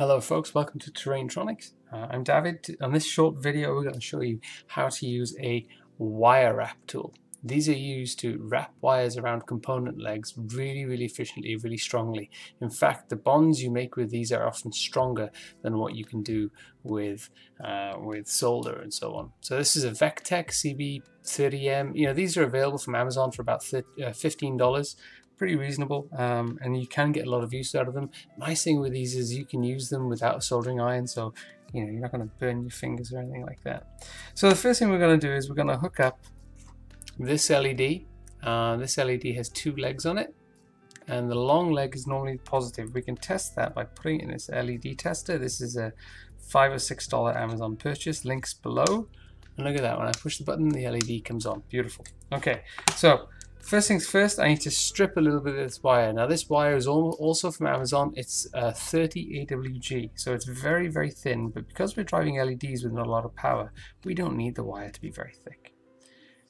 Hello folks, welcome to Terraintronics. Uh, I'm David. On this short video we're going to show you how to use a wire wrap tool. These are used to wrap wires around component legs really, really efficiently, really strongly. In fact, the bonds you make with these are often stronger than what you can do with uh, with solder and so on. So this is a Vectec CB30M. You know, these are available from Amazon for about $15 pretty reasonable um, and you can get a lot of use out of them. Nice thing with these is you can use them without a soldering iron so you know you're not going to burn your fingers or anything like that. So the first thing we're going to do is we're going to hook up this LED. Uh, this LED has two legs on it and the long leg is normally positive. We can test that by putting it in this LED tester. This is a five or six dollar Amazon purchase. Links below. And look at that, when I push the button, the LED comes on. Beautiful. Okay, so First things first, I need to strip a little bit of this wire. Now this wire is also from Amazon. It's uh, 30 AWG, so it's very, very thin, but because we're driving LEDs with not a lot of power, we don't need the wire to be very thick.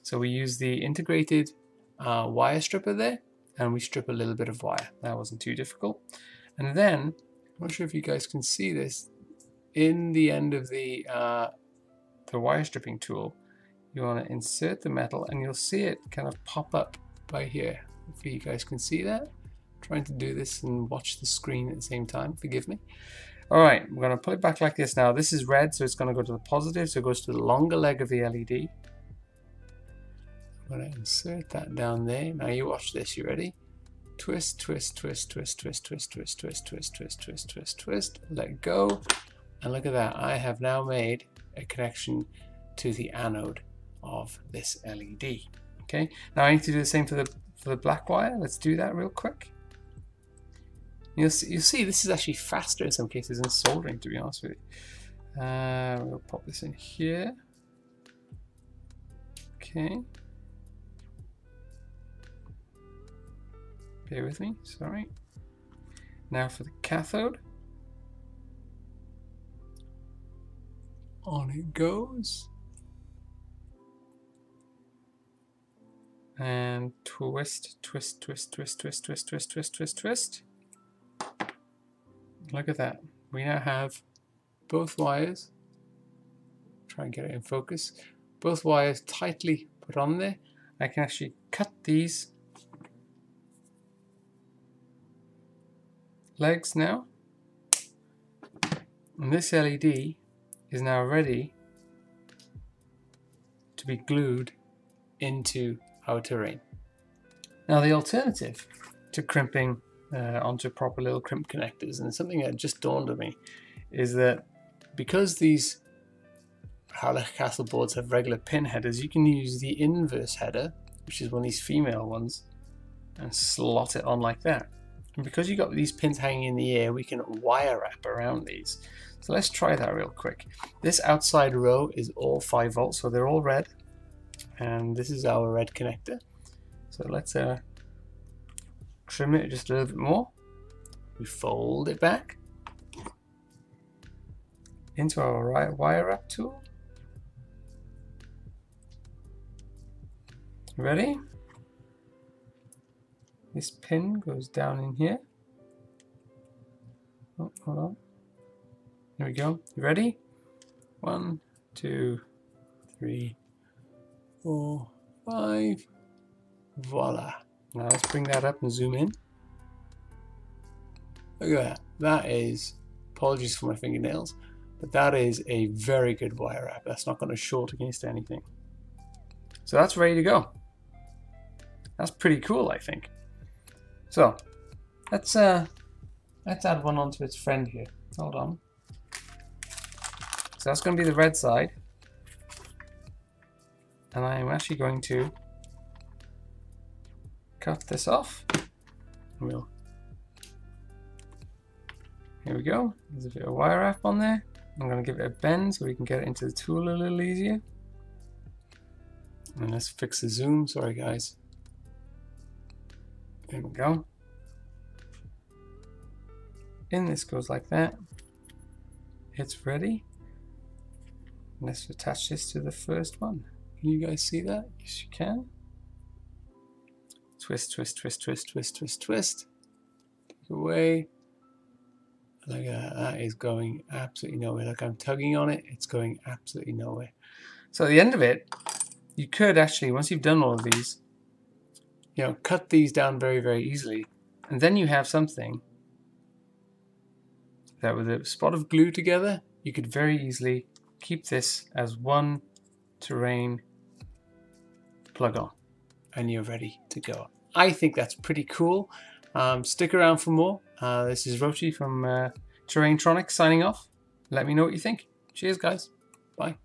So we use the integrated uh, wire stripper there, and we strip a little bit of wire. That wasn't too difficult. And then, I'm not sure if you guys can see this, in the end of the, uh, the wire stripping tool, you want to insert the metal and you'll see it kind of pop up by here. Hopefully you guys can see that. I'm trying to do this and watch the screen at the same time, forgive me. All right, going to put it back like this now. This is red, so it's going to go to the positive, so it goes to the longer leg of the LED. I'm to insert that down there. Now you watch this, you ready? Twist, twist, twist, twist, twist, twist, twist, twist, twist, twist, twist, twist, twist, let go. And look at that, I have now made a connection to the anode of this LED. Okay, now I need to do the same for the for the black wire. Let's do that real quick. You'll see, you'll see this is actually faster in some cases than soldering, to be honest with you. Uh, we'll pop this in here. Okay. Bear with me, sorry. Now for the cathode. On it goes. And twist, twist, twist, twist, twist, twist, twist, twist, twist, twist. Look at that. We now have both wires. Try and get it in focus. Both wires tightly put on there. I can actually cut these legs now. And this LED is now ready to be glued into our terrain. Now the alternative to crimping uh, onto proper little crimp connectors, and something that just dawned on me, is that because these Harlech Castle boards have regular pin headers, you can use the inverse header, which is one of these female ones, and slot it on like that. And because you've got these pins hanging in the air, we can wire wrap around these. So let's try that real quick. This outside row is all 5 volts, so they're all red and this is our red connector. So let's uh, trim it just a little bit more. We fold it back into our wire wrap tool. Ready? This pin goes down in here. Oh, hold on. Here we go. You ready? One two three four, five. Voila. Now let's bring that up and zoom in. Look at that. That is, apologies for my fingernails, but that is a very good wire wrap. That's not going to short against anything. So that's ready to go. That's pretty cool, I think. So let's uh, let's add one onto its friend here. Hold on. So that's going to be the red side and I'm actually going to cut this off. We'll here we go. There's a bit of wire wrap on there. I'm going to give it a bend so we can get it into the tool a little easier. And let's fix the zoom. Sorry, guys. There we go. In this goes like that. It's ready. Let's attach this to the first one. Can you guys see that? Yes, you can. Twist, twist, twist, twist, twist, twist, twist. Take away. That, that is going absolutely nowhere. Like I'm tugging on it, it's going absolutely nowhere. So at the end of it, you could actually, once you've done all of these, you know, cut these down very, very easily. And then you have something that with a spot of glue together, you could very easily keep this as one terrain plug on and you're ready to go. I think that's pretty cool. Um, stick around for more. Uh, this is Rochi from uh, Terraintronics signing off. Let me know what you think. Cheers, guys. Bye.